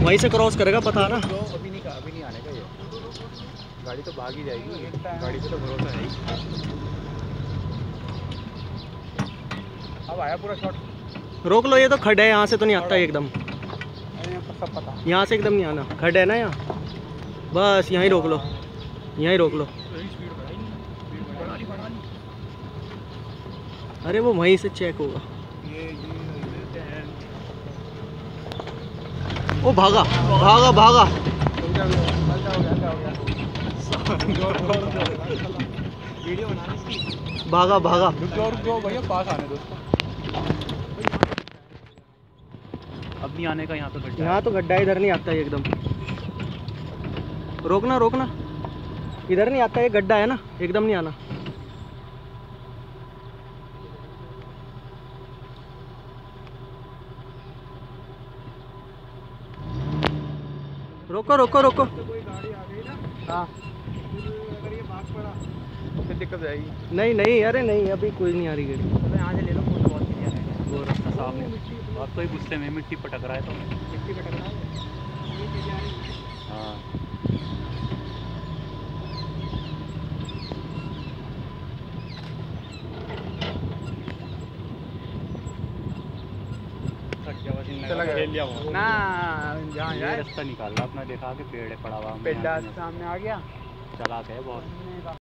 वहीं से क्रॉस करेगा पता है ना। तो अभी नहीं अभी नहीं आने का ये। गाड़ी तो भाग ही जाएगी। गाड़ी पे तो भरोसा है अब आया पूरा शॉट रोक लो ये तो खड है यहाँ से तो नहीं आता एकदम। पता। यहाँ से एकदम नहीं आना। खड है ना यहाँ? बस यहीं रोक लो। यहीं रोक लो। अरे वो वहीं से चेक होगा। ओ भागा भागा भागा। भागा भागा। भैया पास आने दो अब नहीं आने का यहाँ पे गड्ढा यहाँ तो गड्ढा इधर नहीं आता है एकदम। रोकना रोकना। इधर नहीं आता ये गड्ढा है ना एकदम नहीं आना। रोको रोको रोको। हाँ। अगर ये भाग पड़ा तो फिर दिक्कत आएगी। नहीं नहीं अरे नहीं अभी कोई नहीं आ रही गाड़ी। चलो यहाँ से ले लो फ़ोटो बहुत क्लियर है। वो रास्ता साफ़ है। और कोई गुस्से में मिट्टी पटक रहा है तो। मिट्टी पटक रहा है? हाँ। ना ये जाए रास्ता निकाल रहा अपना देखा के पेड़ है पड़ा हुआ पेड़ सामने आ गया। चला गए बहुत।